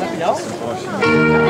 Rapidão?